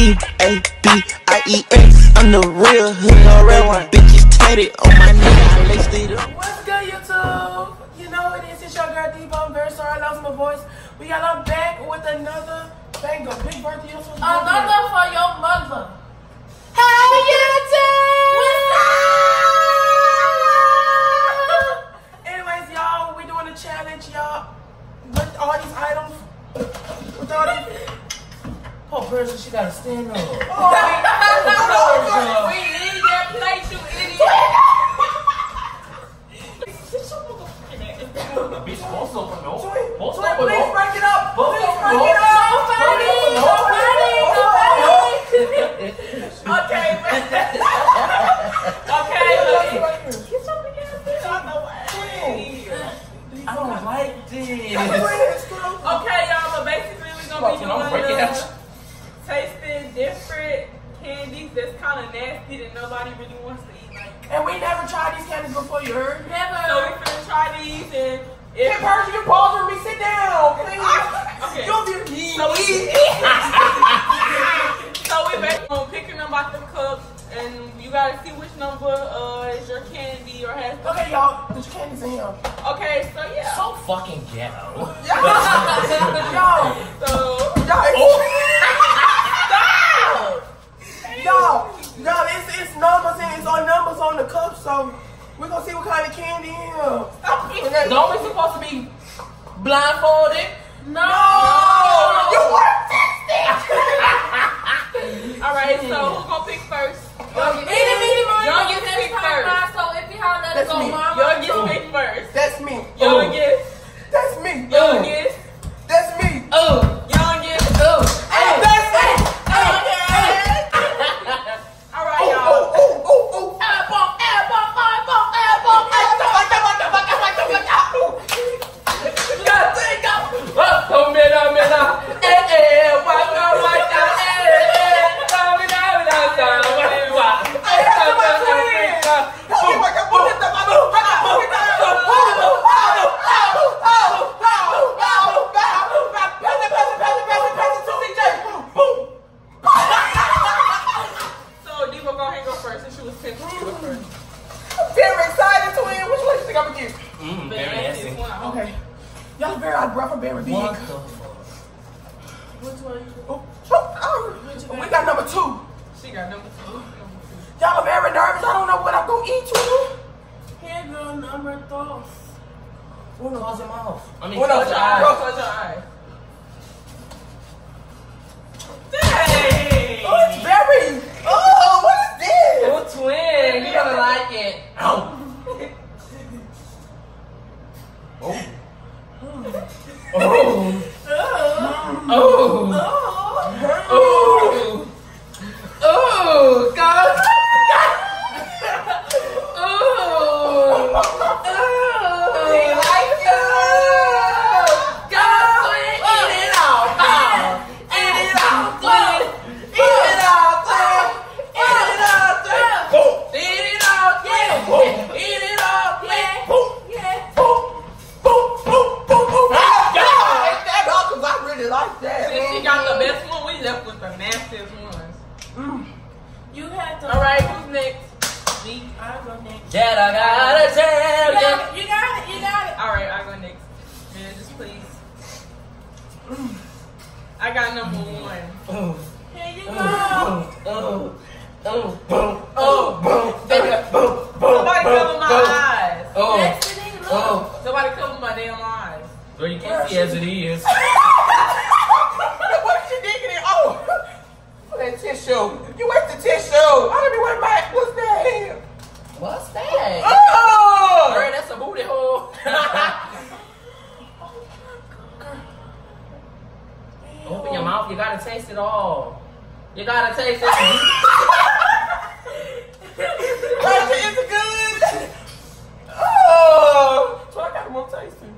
B A B I E X. I'm the real hood, no real one. Bitches tatted on my neck, I laced it up. What's good, YouTube? You know it is. It's your girl Debo. I'm very sorry I lost my voice. We got I'm back with another banger. Big birthday. This was Another for your mother. Hey, YouTube! She gotta stand up. We and Hey, if Percy, you pause with me. Sit down, please. Okay. You'll be So we, so we basically gonna pick a number out the cup, and you gotta see which number uh is your candy or has. Okay, y'all. Put your candies in here. Okay, so yeah. So fucking ghetto. Y'all. So Y'all. Y'all, it's, it's numbers and it's on numbers on the cup, so we're gonna see what kind of candy in here. Okay. Don't we supposed to be blindfolded? no. You want All right, so who's gonna pick first? Y'all get Eeny, meeny, miny, Y'all moe, get that's picked first. So if you holler at That's us me. on mama, Y'all get picked first. That's me. Y'all Ooh. get. Which one? you- Oh, oh, oh. We got number two. She got number two. Y'all are very nervous. I don't know what I'm gonna eat, twin. two. Here go number dos. Close your mouth. I mean, What close else? your eyes. Bro, close your eyes. Dang! Oh, it's very. Oh, what is this? Oh, twin, you're gonna like it. Ow. Oh. Oh. Oh. Oh. Oh. Oh, God. I got number one. Oh, Here you go. oh, oh, oh, boom, oh, boom, baby, boom, boom, Somebody boom, cover my boom. eyes. Oh, Destiny, look. oh. Somebody cover my damn eyes. Well, you can't see as it is. What is you digging in? Oh, that tissue. You wasted tissue. I don't be wearing my. What's that? What's that? Oh! Girl, that's a booty hole. Open your mouth. You gotta taste it all. You gotta taste it. Good? Oh! So I got more tasting.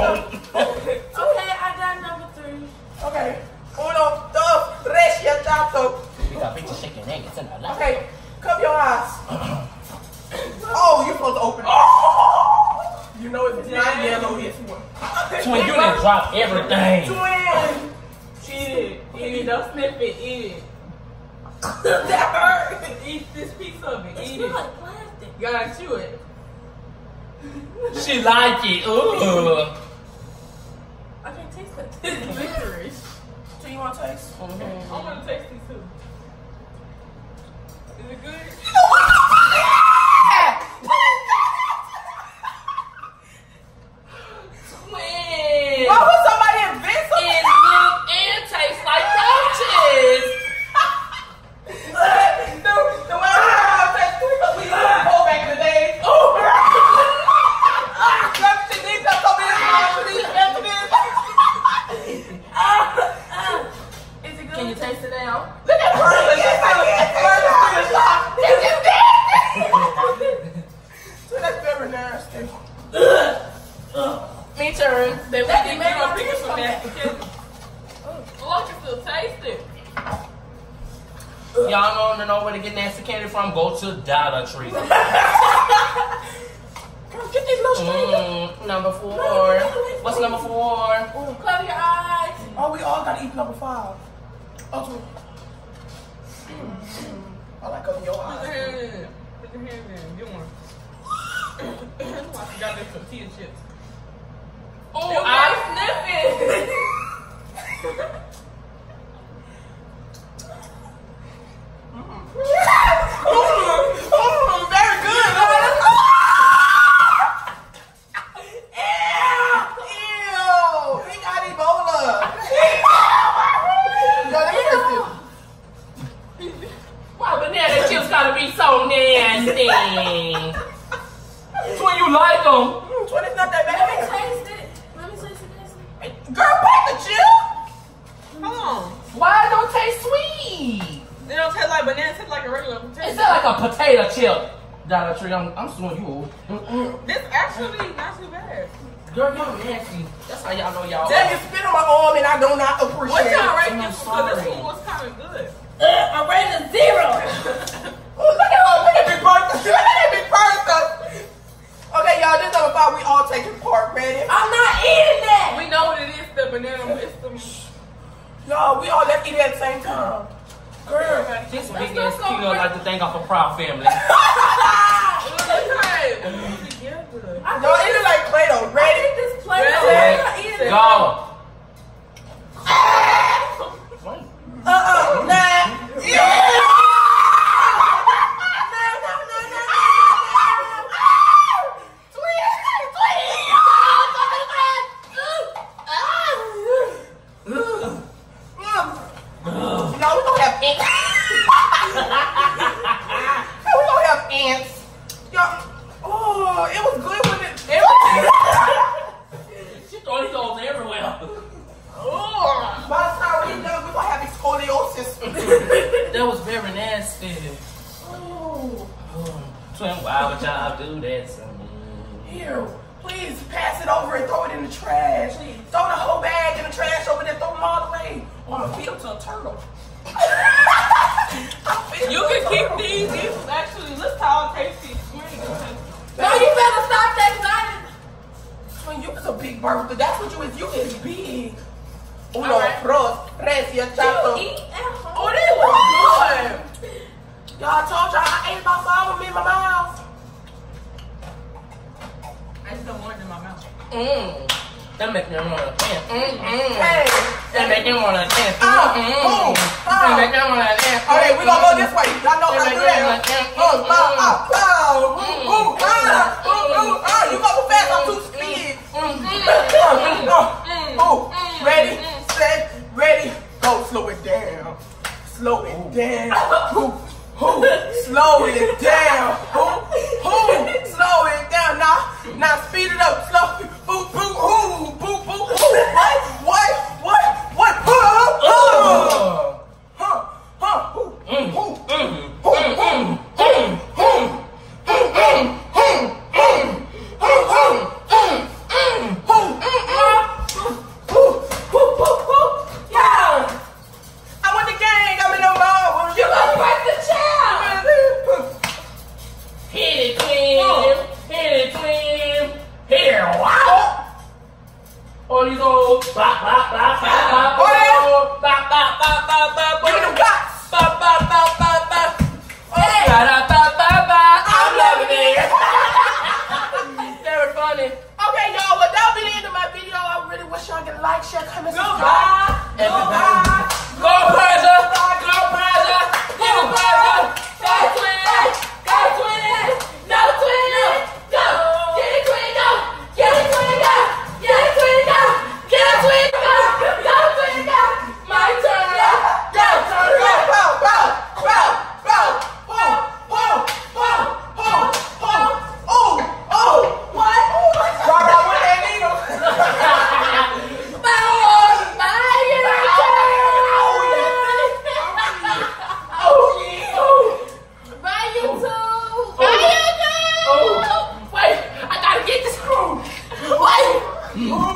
Bow. Bow. Okay, I got number three. Okay. Uno, dos, tres, y chato. We got bitches shaking niggas in the lap. Okay. Cover your eyes. Oh, you're supposed to open it. Oh! You know if it's not yellow, it's one. Twin, you done drop everything. Twin. Eat it. Eat it. Don't sniff it. Eat it. That hurt. Eat this piece of it. It Eat smells it. like plastic. You gotta chew it. She like it. Ooh. I can't taste it. It's licorice. So you want to taste? I'm gonna taste these too. Is it good? Me turn. Then we That can get my on picking teeth some come nasty candy. Oh, I can still taste it. Y'all want to know where to get nasty candy from? Go to Dollar Tree. Girl, get these little straight Mm, number four. What's number four? Cover your eyes. Oh, we all gotta eat number five. Oh, two. I like covering your Put your eyes. hand in. Put your hand in. Get one. I got this tortilla chips. Oh, I sniff taste sweet? They don't taste like banana. It tastes like a regular potato. It's not like a potato chip. Dollar Tree, I'm, I'm suing you. This actually not too bad. Girl, y'all nasty. That's how y'all know y'all. Then you spit on my arm and I do not What appreciate y'all it. rate I'm this one? 'Cause This one was kind of good. Uh, I'm rating a zero. Oh, look at her. Look at Big Bertha. Look at Big Bertha. Okay, y'all, this number five. We all taking part. Ready? I'm not eating that. We know what it is. The banana. It's. Y'all, we all let's it at the same time. Girl. This big ass peanut like the thing off a Proud Family. Look at it. Together. Y'all eat it like Play-Doh. Ready? eat this plate. Ready? I'm not eating it. Go. Uh-uh. Nah. Yeah. No, no, no, no, no, no, no. Twin, twin. Mm. No, we don't have ants. no, we don't have ants. Y'all, oh, it was good when it. it was, She throw these hoes everywhere. Oh. by the time we done, we gonna have scoliosis. That was very nasty. oh. oh why would y'all do that to me? Here, please pass it over and throw it in the trash. Throw the whole bag in the trash over there, throw them all away. I'm gonna feed them to a turtle. I'll feed 'em You can keep turtle. these. These was actually look how tasty. No, you better stop that because When you was a big bird, that's what you is. You is big. Uno, right. dos, tres, y I chato. didn't eat at home. Oh, they was good. Y'all I told y'all I ate about five of them in my mouth. I just don't want it in my mouth. Mmm. That make me wanna dance. Mmm. mmm. Hey. That make me wanna dance. Ah, Mmm. ooh, That ah. make me wanna dance. Okay, we gonna go this way. Y'all know how to do that. Oh, ah, ah, Oh!